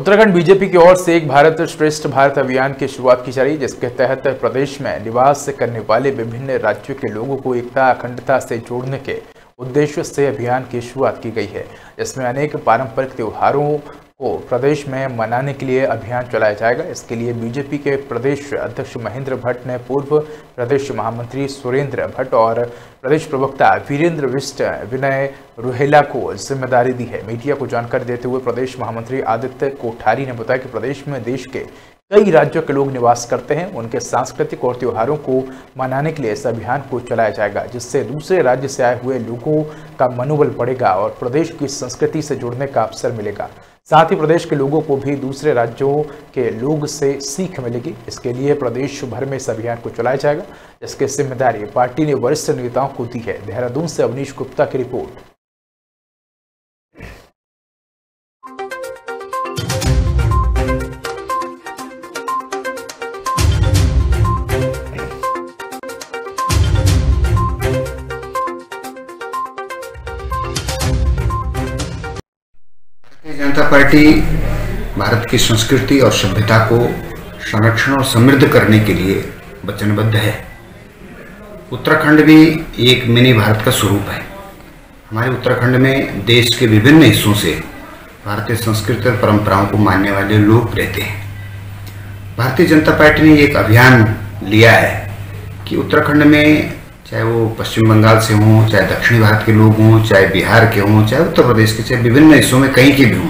Uttarakhand BJP की ओर से एक भारत श्रेष्ठ भारत अभियान की शुरुआत की जा रही है, जिसके तहत प्रदेश में निवास करने वाले विभिन्न राज्यों के लोगों को एकता, अखंडता से जोड़ने के उद्देश्य से अभियान की शुरुआत की गई है। इसमें अनेक पारंपरिक त्योहारों को प्रदेश में मनाने के लिए अभियान चलाया जाएगा। इसके लिए बीजेपी के प्रदेश अध्यक्ष महेंद्र भट्ट ने पूर्व प्रदेश महामंत्री सुरेंद्र भट्ट और प्रदेश प्रवक्ता वीरेंद्र विष्ट, विनय रुहेला को ज़िम्मेदारी दी है। मीडिया को जानकारी देते हुए प्रदेश महामंत्री आदित्य कोठारी ने बताया कि प्रदेश में देश के कई राज्यों के लोग निवास करते हैं। उनके सांस्कृतिक और त्योहारों को मनाने के लिए इस अभियान को चलाया जाएगा, जिससे दूसरे राज्य से आए हुए लोगों का मनोबल बढ़ेगा और प्रदेश की संस्कृति से जुड़ने का अवसर मिलेगा। साथ ही प्रदेश के लोगों को भी दूसरे राज्यों के लोग से सीख मिलेगी। इसके लिए प्रदेश भर में इस अभियान को चलाया जाएगा इसकी ज़िम्मेदारी पार्टी ने वरिष्ठ नेताओं को दी है। देहरादून से अवनीश गुप्ता की रिपोर्ट। जनता पार्टी भारत की संस्कृति और सभ्यता को संरक्षण और समृद्ध करने के लिए वचनबद्ध है। उत्तराखंड भी एक मिनी भारत का स्वरूप है। हमारे उत्तराखंड में देश के विभिन्न हिस्सों से भारतीय संस्कृति और परंपराओं को मानने वाले लोग रहते हैं। भारतीय जनता पार्टी ने एक अभियान लिया है कि उत्तराखंड में चाहे वो पश्चिम बंगाल से हों, चाहे दक्षिणी भारत के लोग हों, चाहे बिहार के हों, चाहे उत्तर प्रदेश के, चाहे विभिन्न हिस्सों में कहीं के भी हों